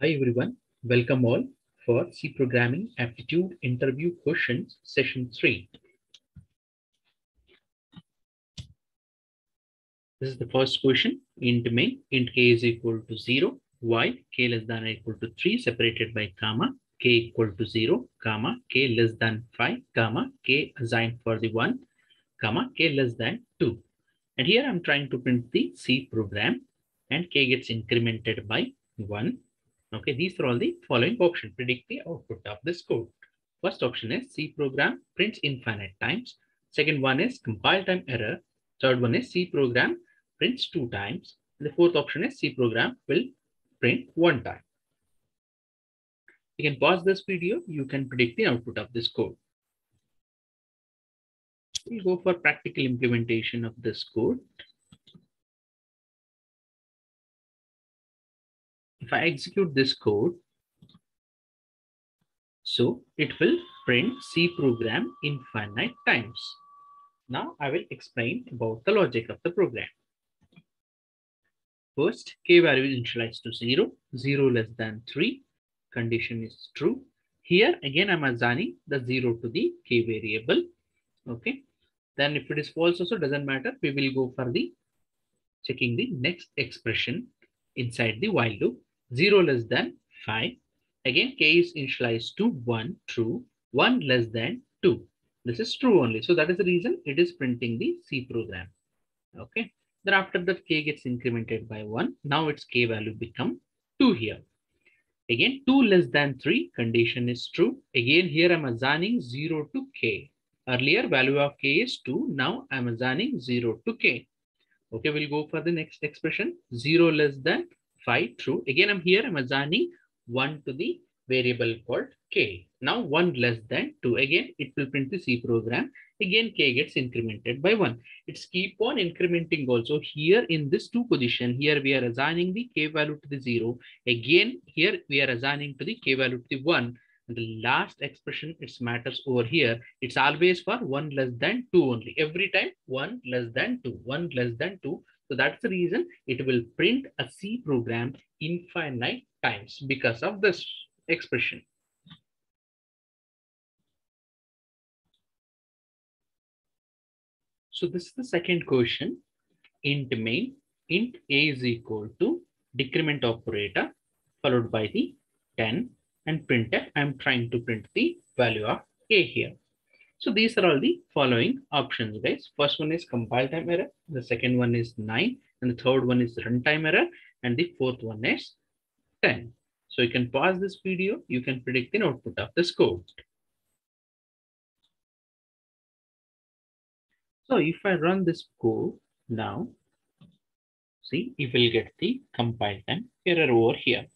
Hi everyone, welcome all for C Programming Aptitude Interview Questions Session 3. This is the first question. Int main, int k is equal to 0, while k less than or equal to 3 separated by comma, k equal to 0, comma, k less than 5, comma, k assigned for the 1, comma, k less than 2. And here I'm trying to print the C program and k gets incremented by 1 Okay, these are all the following options. Predict the output of this code. First option is C program prints infinite times. Second one is compile time error. Third one is C program prints two times. And The fourth option is C program will print one time. You can pause this video. You can predict the output of this code. We'll go for practical implementation of this code. If I execute this code, so it will print C program infinite times. Now I will explain about the logic of the program. First, k value is initialized to 0, 0 less than 3, condition is true. Here again I'm assigning the 0 to the k variable. Okay, then if it is false also doesn't matter, we will go for the checking the next expression inside the while loop 0 less than 5. Again, k is initialized to 1, true, 1 less than 2. This is true only. So that is the reason it is printing the C program. Okay. Then after that, k gets incremented by 1. Now its k value become 2 here. Again, 2 less than 3 condition is true. Again, here I'm assigning 0 to k. Earlier value of k is 2. Now I'm assigning 0 to k. Okay, we'll go for the next expression. 0 less than 5 true. Again, I'm here, I'm assigning 1 to the variable called k. Now 1 less than 2. Again, it will print the C program. Again, k gets incremented by 1. It's keep on incrementing also. Here in this 2 position, here we are assigning the k value to the 0. Again, here we are assigning to the k value to the 1. And the last expression, it matters over here. It's always for 1 less than 2 only. Every time 1 less than 2. 1 less than 2. So that's the reason it will print a C program infinite times because of this expression. So this is the second question. Int main, int a is equal to decrement operator followed by the 10 and printf. I'm trying to print the value of a here. So these are all the following options, guys. First one is compile time error. The second one is 9. And the third one is runtime error. And the fourth one is 10. So you can pause this video. You can predict the output of this code. So if I run this code now, see, you will get the compile time error over here.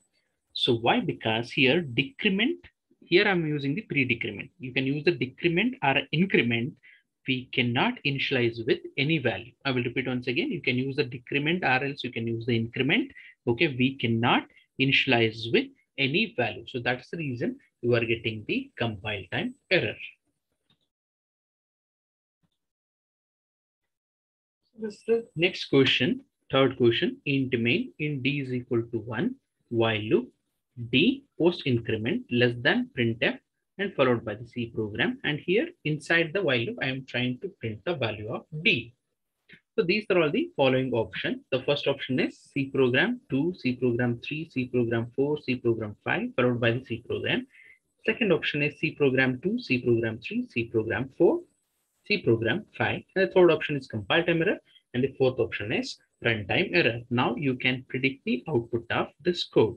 So why? Because here decrement here I'm using the pre-decrement. You can use the decrement or increment. We cannot initialize with any value. I will repeat once again. You can use the decrement or else you can use the increment. Okay, we cannot initialize with any value. So that's the reason you are getting the compile time error. This is the next question, third question, int main int d is equal to 1 while loop d post increment less than printf and followed by the C program. And here inside the while loop, I am trying to print the value of d. So these are all the following options. The first option is C program 2, C program 3, C program 4, C program 5, followed by the C program. Second option is C program 2, C program 3, C program 4, C program 5. And the third option is compile time error. And the fourth option is runtime error. Now you can predict the output of this code.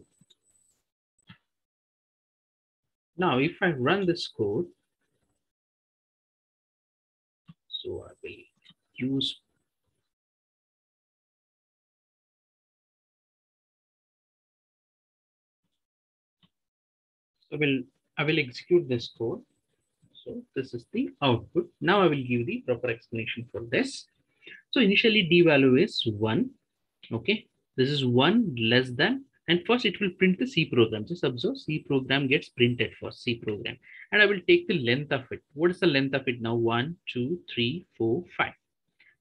Now, if I run this code, so I will use so will I will execute this code. So this is the output. Now I will give the proper explanation for this. So initially d value is one. Okay, this is one less than and first it will print the C program. Just observe C program gets printed for C program. And I will take the length of it. What is the length of it now? One, two, three, four, five.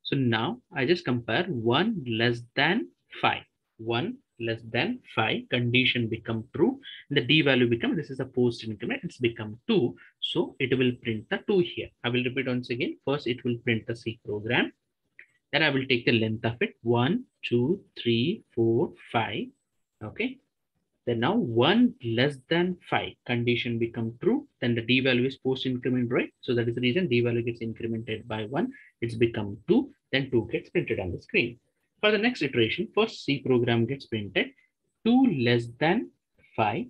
So now I just compare one less than five. One less than 5 condition become true the d value become this is a post increment it's become 2 so it will print the 2 here i will repeat once again first it will print the c program then i will take the length of it 1 2 3 4 5 okay then now 1 less than 5 condition become true then the d value is post increment right so that is the reason d value gets incremented by 1 it's become 2 then 2 gets printed on the screen for the next iteration, first C program gets printed, 2 less than 5,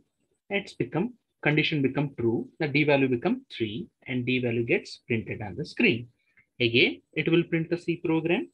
it's become, condition become true, the D value become 3 and D value gets printed on the screen. Again, it will print the C program.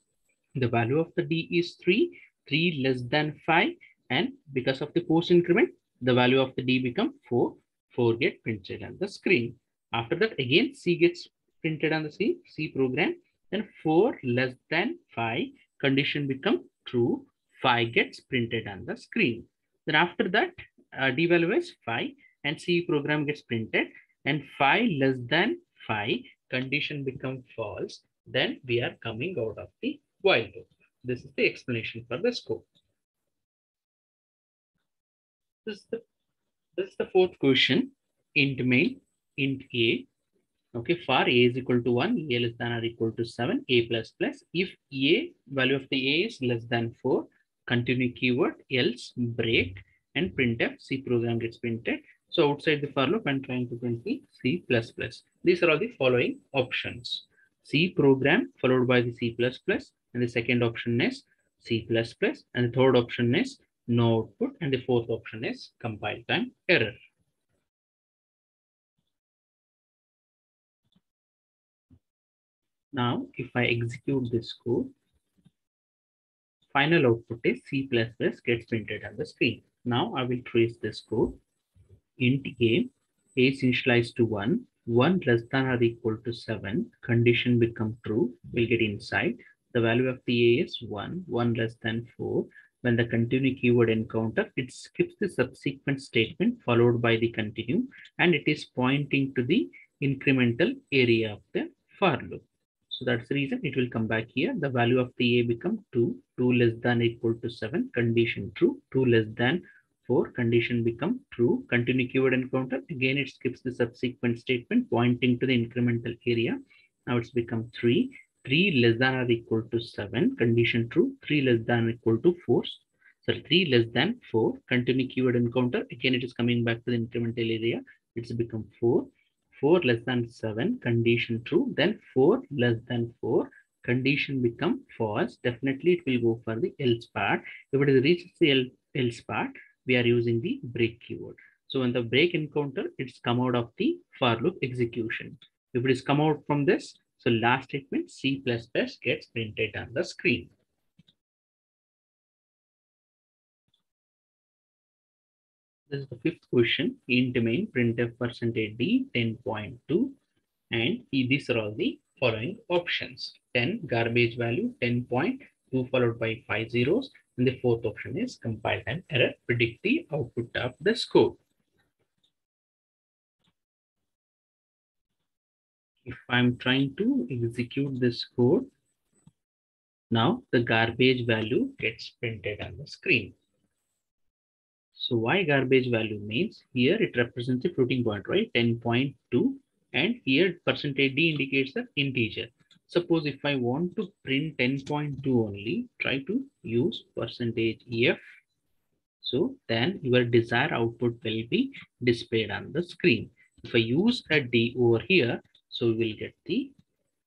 The value of the D is 3, 3 less than 5 and because of the post increment, the value of the D become 4, 4 get printed on the screen. After that, again, C gets printed on the C, C program, then 4 less than 5 condition become true, 5 gets printed on the screen. Then after that, uh, d value is 5 and C program gets printed and 5 less than 5 condition become false. Then we are coming out of the while loop. This is the explanation for the scope. This is the, this is the fourth question. Int main, int a, Okay, for a is equal to 1, a less than or equal to 7, a plus plus. If a value of the a is less than 4, continue keyword, else break and printf, C program gets printed. So outside the for loop, I'm trying to print the C++. Plus these are all the following options. C program followed by the C++, and the second option is C++, and the third option is no output, and the fourth option is compile time error. Now, if I execute this code, final output is C++ plus gets printed on the screen. Now I will trace this code. int a, a is initialized to 1, 1 less than or equal to 7, condition become true, We'll get inside. The value of the a is 1, 1 less than 4. When the continue keyword encounter, it skips the subsequent statement followed by the continue and it is pointing to the incremental area of the for loop. So that's the reason it will come back here. The value of the A become 2, 2 less than equal to 7, condition true, 2 less than 4, condition become true, continue keyword encounter. Again, it skips the subsequent statement pointing to the incremental area. Now it's become 3, 3 less than or equal to 7, condition true, 3 less than or equal to 4. So 3 less than 4, continue keyword encounter. Again, it is coming back to the incremental area. It's become 4. 4 less than 7 condition true then 4 less than 4 condition become false definitely it will go for the else part if it reaches the else part we are using the break keyword so when the break encounter it's come out of the for loop execution if it is come out from this so last statement c gets printed on the screen This is the fifth question. Int main printf percentage d 10.2 and these are all the following options. 10 garbage value 10.2 followed by five zeros and the fourth option is compile time error predict the output of the score. If I'm trying to execute this code, now the garbage value gets printed on the screen. So why garbage value means here it represents a floating point, right? 10.2 and here percentage D indicates the integer. Suppose if I want to print 10.2 only, try to use percentage F. So then your desired output will be displayed on the screen. If I use a D over here, so we will get the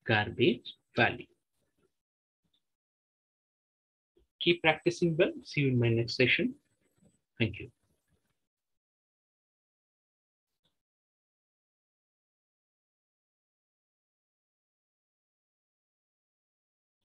garbage value. Keep practicing well. See you in my next session. Thank you.